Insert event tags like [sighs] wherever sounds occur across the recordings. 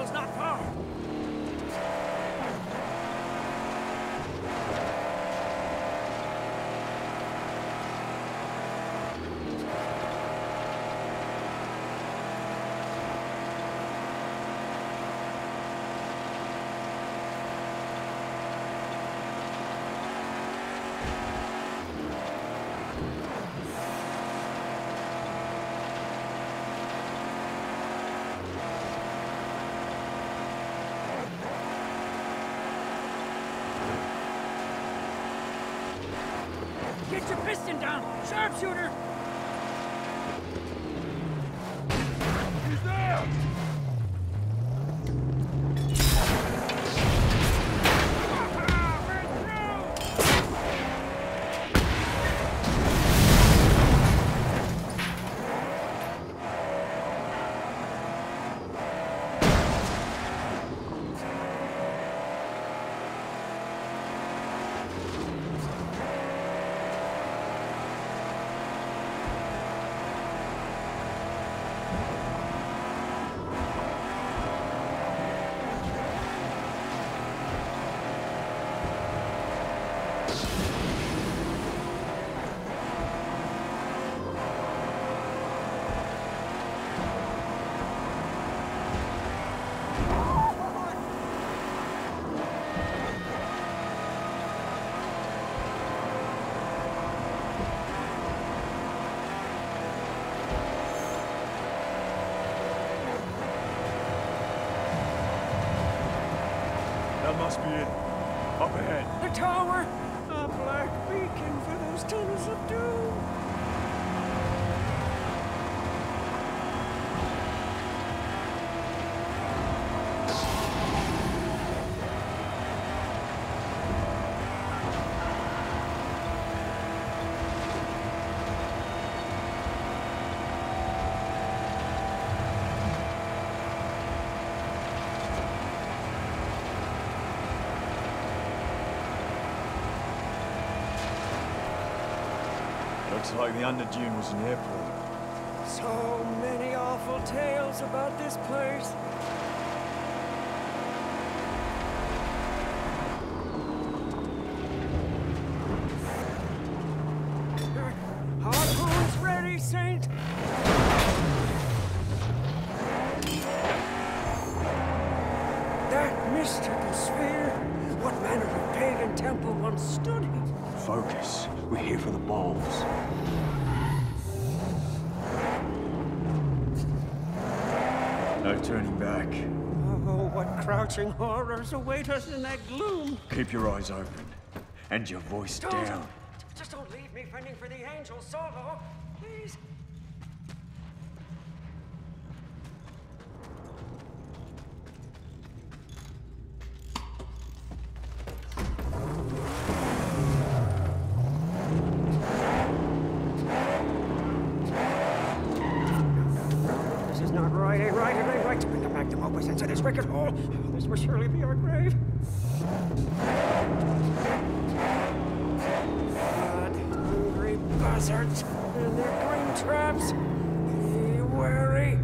Crow not far. Get your piston down! Sharpshooter! He's there! That must be it. Up ahead. The tower! A black beacon for those tunnels of doom! Looks like the Underdune was an airport. So many awful tales about this place. Ready, Saint! That mystical sphere! What manner of pagan temple once stood here? Focus. We're here for the balls. No turning back. Oh, what crouching horrors await us in that gloom! Keep your eyes open. And your voice Don't- down. Just don't leave me fending for the angel solo, please. Must surely be our grave. Blood hungry buzzards and their green traps. Be wary.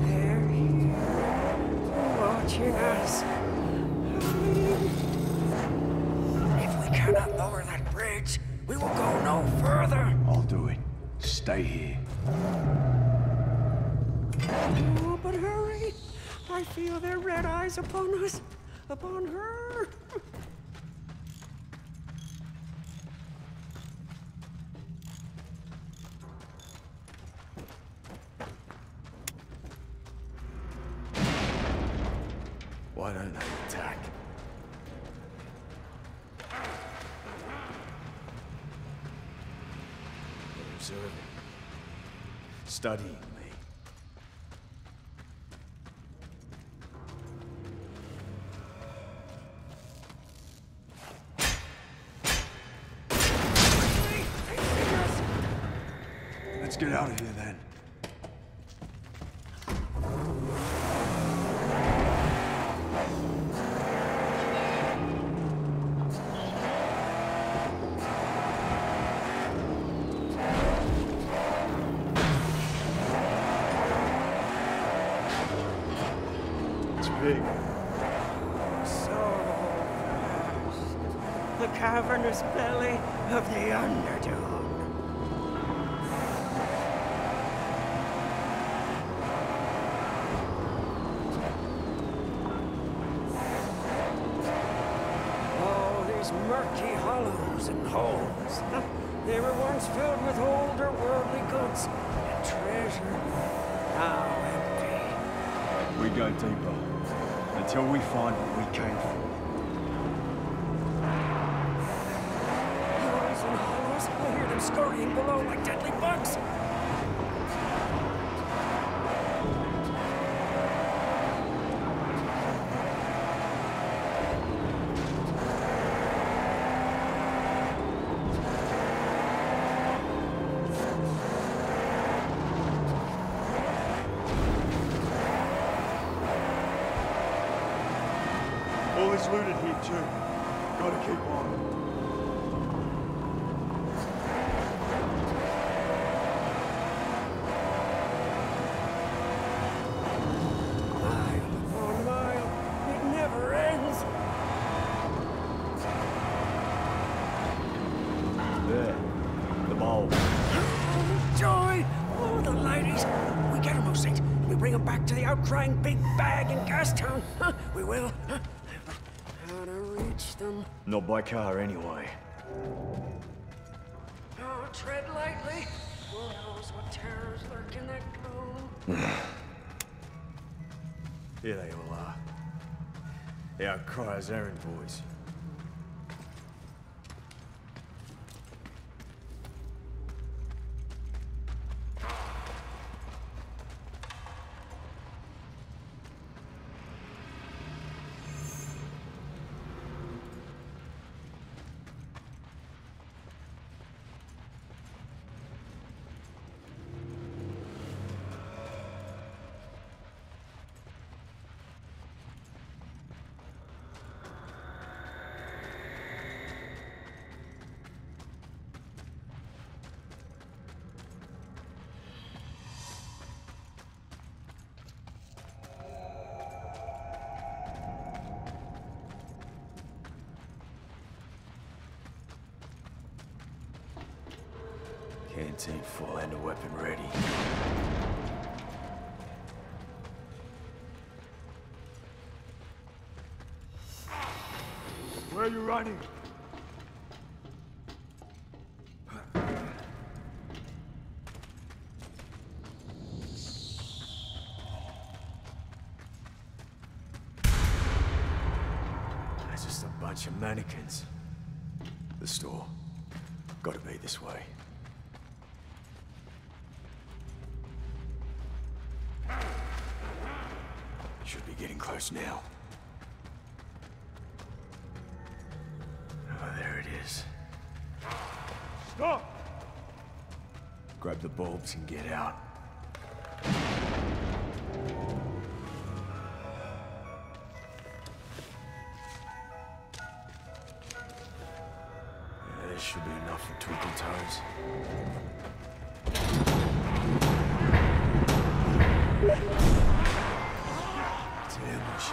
They're here, watching us. If we cannot lower that bridge, we will go no further. I'll do it. Stay here. Oh, but hurry! I feel their red eyes upon us, upon her. Why don't they attack? They're observing, studying. Big. So vast. The cavernous belly of the Underdune. All these murky hollows and holes. [laughs] They were once filled with older worldly goods and treasure. Now empty. We go deeper. Until we find what we came for. Hear them scurrying below like deadly bugs. Outcrying big bag in Gastown. Huh? We will. Huh? How to reach them? Not by car anyway. Oh, tread lightly. Who knows what terrors lurk in that gloom? [sighs] Here they all are. The Outcryers errand boys. Canteen full and a weapon ready. Where are you running? That's just a bunch of mannequins. The store. Gotta be this way. Should be getting close now. Oh, there it is. Stop! Grab the bulbs and get out. Yeah, this should be enough for Twinkle Toes. It's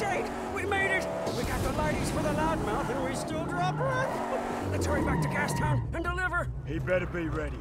sake! We made it! We got the lighties for the loudmouth and we still drop Rook! Let's hurry back to Gastown and deliver! He better be ready.